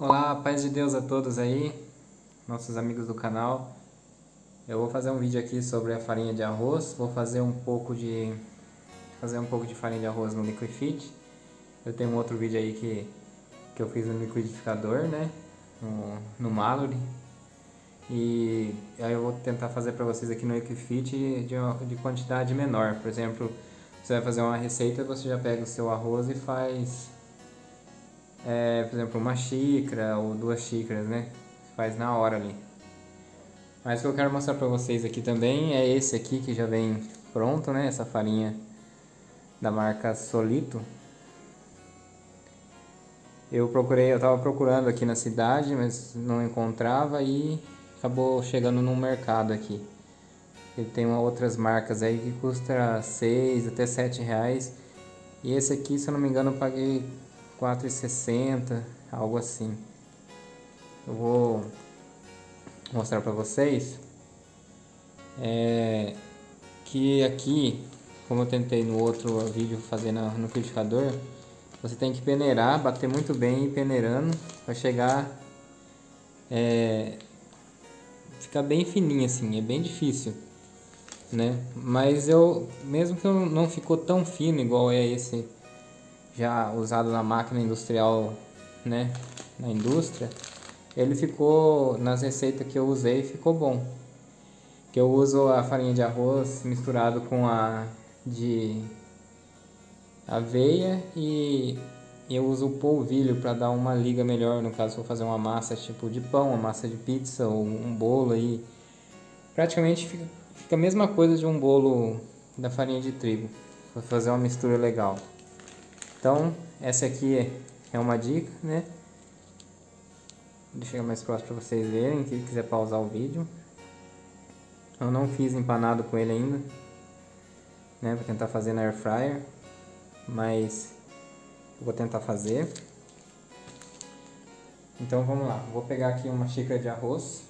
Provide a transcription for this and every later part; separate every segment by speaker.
Speaker 1: Olá, paz de Deus a todos aí, nossos amigos do canal. Eu vou fazer um vídeo aqui sobre a farinha de arroz. Vou fazer um pouco de fazer um pouco de farinha de arroz no Liquifit. Eu tenho um outro vídeo aí que, que eu fiz no liquidificador, né? No, no Mallory. E aí eu vou tentar fazer para vocês aqui no Liquifit de, uma, de quantidade menor. Por exemplo, você vai fazer uma receita, você já pega o seu arroz e faz é, por exemplo, uma xícara ou duas xícaras, né? Faz na hora ali. Mas o que eu quero mostrar para vocês aqui também é esse aqui que já vem pronto, né? Essa farinha da marca Solito. Eu procurei, eu estava procurando aqui na cidade, mas não encontrava e acabou chegando no mercado aqui. Ele tem outras marcas aí que custa 6 até 7 reais. E esse aqui, se eu não me engano, eu paguei 4,60, algo assim. Eu vou mostrar para vocês é, que aqui, como eu tentei no outro vídeo fazer no, no você tem que peneirar, bater muito bem e peneirando para chegar é, ficar bem fininho assim, é bem difícil, né? Mas eu, mesmo que não ficou tão fino igual é esse já usado na máquina industrial, né, na indústria, ele ficou nas receitas que eu usei ficou bom. Que eu uso a farinha de arroz misturado com a de aveia e eu uso o polvilho para dar uma liga melhor, no caso for fazer uma massa tipo de pão, uma massa de pizza ou um bolo aí. Praticamente fica, fica a mesma coisa de um bolo da farinha de trigo. Vou fazer uma mistura legal. Então, essa aqui é uma dica, né? Vou chegar mais próximo para vocês verem, quem quiser pausar o vídeo. Eu não fiz empanado com ele ainda, né? Vou tentar fazer na air fryer, mas eu vou tentar fazer. Então vamos lá, vou pegar aqui uma xícara de arroz.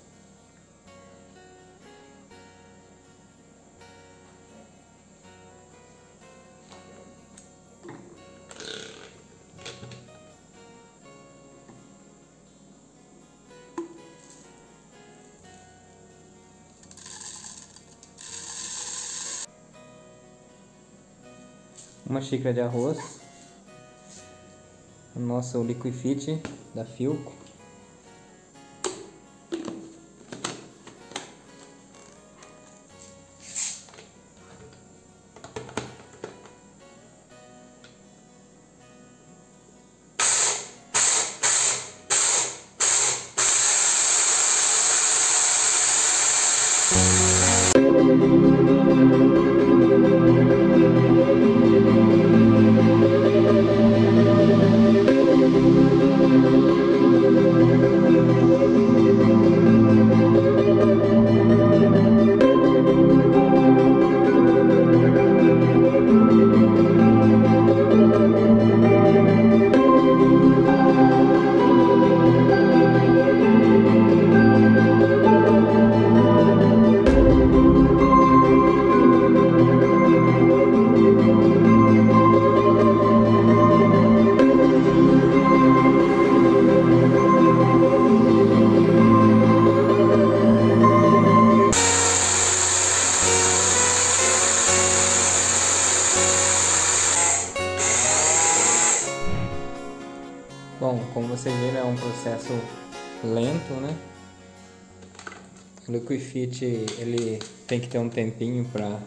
Speaker 1: Uma xícara de arroz, o nosso liquifit da Filco, Bom, como vocês viram é um processo lento, né? O Liquifit ele tem que ter um tempinho para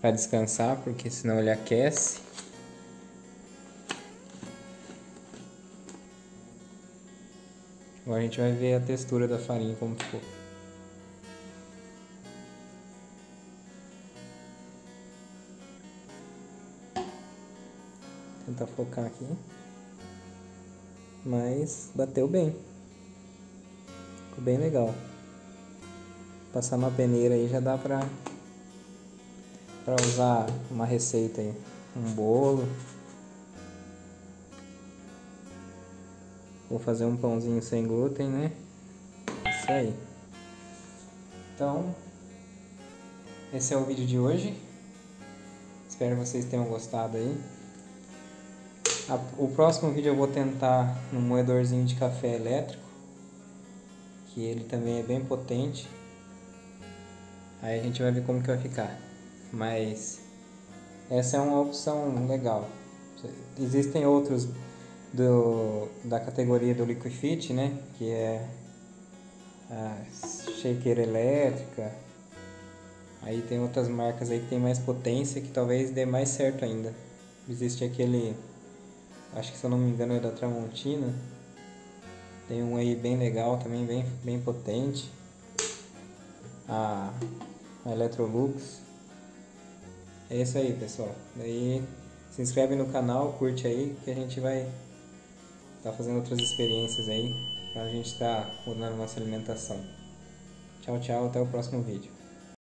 Speaker 1: para descansar, porque senão ele aquece. Agora a gente vai ver a textura da farinha como ficou. Tentar focar aqui mas bateu bem. Ficou bem legal. Passar uma peneira aí já dá pra, pra usar uma receita aí. Um bolo. Vou fazer um pãozinho sem glúten, né? Isso aí. Então, esse é o vídeo de hoje. Espero que vocês tenham gostado aí. O próximo vídeo eu vou tentar no moedorzinho de café elétrico, que ele também é bem potente. Aí a gente vai ver como que vai ficar. Mas essa é uma opção legal. Existem outros do, da categoria do Liquifit, né? Que é a shaker elétrica. Aí tem outras marcas aí que tem mais potência que talvez dê mais certo ainda. Existe aquele, acho que se eu não me engano é da Tramontina. Tem um aí bem legal também, bem, bem potente. A, a Electrolux. É isso aí, pessoal. Daí se inscreve no canal, curte aí que a gente vai tá fazendo outras experiências aí para a gente estar tá mudando nossa alimentação. Tchau, tchau, até o próximo vídeo.